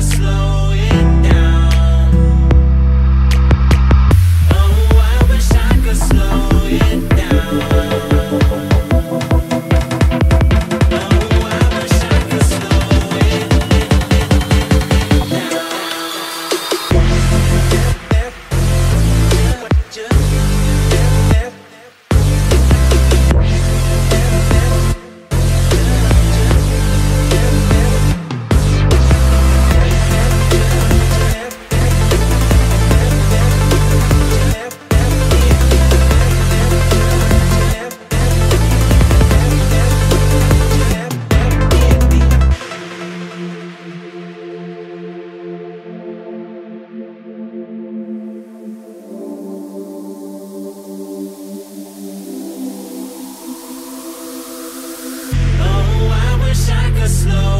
slow. slow